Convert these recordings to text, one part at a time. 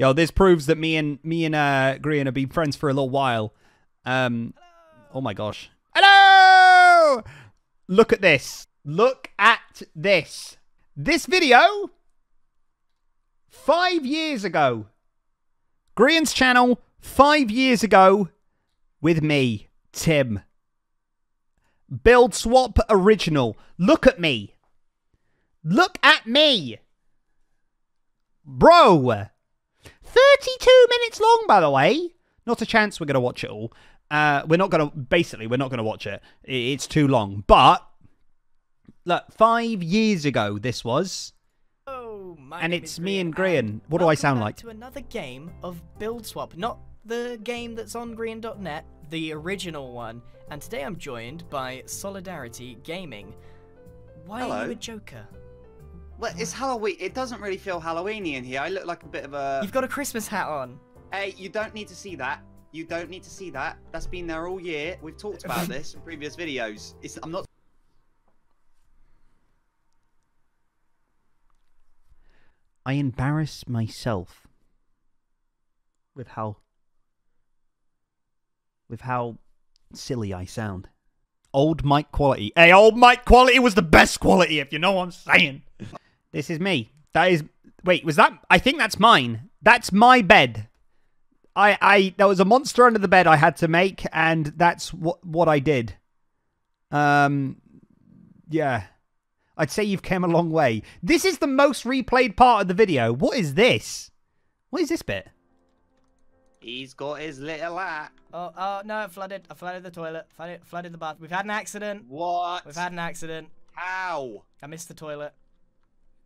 Yo, this proves that me and me and uh Grian have been friends for a little while. Um oh my gosh. Hello! Look at this. Look at this. This video five years ago. Grian's channel five years ago with me, Tim. Build Swap Original. Look at me. Look at me. Bro. 32 minutes long, by the way. Not a chance we're going to watch it all. Uh, we're not going to, basically, we're not going to watch it. It's too long. But, look, five years ago this was. Oh, my And it's me and Grian, Grian. What do I sound back like? To another game of Build Swap, not the game that's on Grian.net, the original one. And today I'm joined by Solidarity Gaming. Why are Hello. you a Joker? Well, it's Halloween. It doesn't really feel Halloweeny in here. I look like a bit of a. You've got a Christmas hat on. Hey, you don't need to see that. You don't need to see that. That's been there all year. We've talked about this in previous videos. It's, I'm not. I embarrass myself with how with how silly I sound. Old mic quality. Hey, old mic quality was the best quality, if you know what I'm saying. This is me. That is wait, was that I think that's mine. That's my bed. I I there was a monster under the bed I had to make, and that's what what I did. Um yeah. I'd say you've come a long way. This is the most replayed part of the video. What is this? What is this bit? He's got his little hat. Oh, oh no, it flooded. I flooded the toilet. Flooded, flooded the bath. We've had an accident. What? We've had an accident. How? I missed the toilet.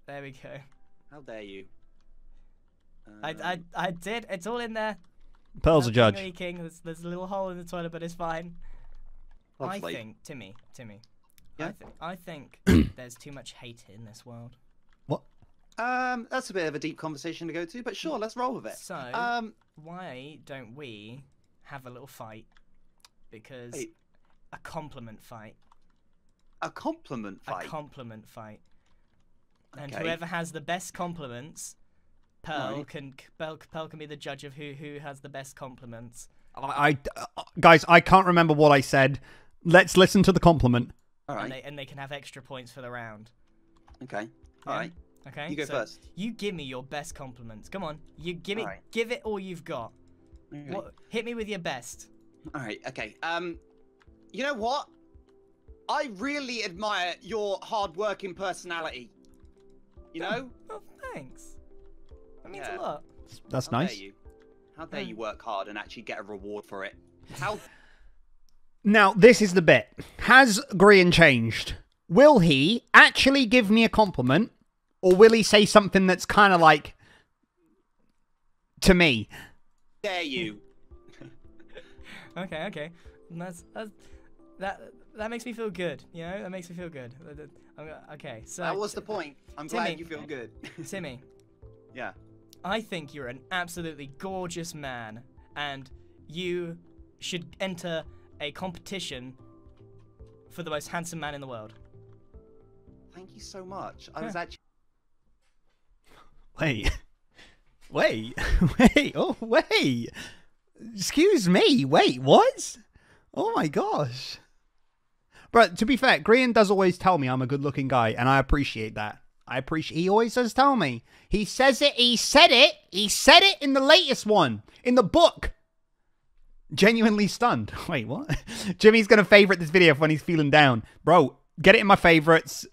There we go. How dare you? I, Um, I, I did. It's all in there. Pearl's a judge. Leaking. There's, there's a little hole in the toilet, but it's fine. Lovely. I think, Timmy, Timmy. Yeah? I, th- I think there's too much hate in this world. What? Um, that's a bit of a deep conversation to go to, but sure, let's roll with it. So, Um, why don't we have a little fight? Because Wait. a compliment fight. a compliment fight. A compliment fight. And Okay. whoever has the best compliments, Pearl Right. can Pearl, Pearl can be the judge of who who has the best compliments. I, I- uh, guys, I can't remember what I said. Let's listen to the compliment. All And they and they can have extra points for the round. Okay. All Yeah? right. Okay. You go so first. You give me your best compliments. Come on. You give me Alright. give it all you've got. Okay. What hit me with your best. All right. Okay. Um, you know what? I really admire your hard-working personality. You know? Oh, thanks. That means Yeah. a lot. That's How nice. dare you? How dare you work hard and actually get a reward for it? How? Now, this is the bit. Has Grian changed? Will he actually give me a compliment, or will he say something that's kind of like to me? dare you? Okay, okay. That's, that's that that makes me feel good. You know, that makes me feel good. I'm go- Okay, so That was the point. I'm Timmy. glad you feel good. Timmy, yeah. I think you're an absolutely gorgeous man, and you should enter a competition for the most handsome man in the world. Thank you so much. I was actually. Wait. Wait. Wait. Oh, wait. Excuse me. Wait, what? Oh my gosh. But to be fair, Grian does always tell me I'm a good looking guy, and I appreciate that. I appreciate he always does tell me. He says it, he said it, he said it in the latest one, in the book. Genuinely stunned. Wait, what? Jimmy's gonna favorite this video when he's feeling down. Bro, get it in my favorites.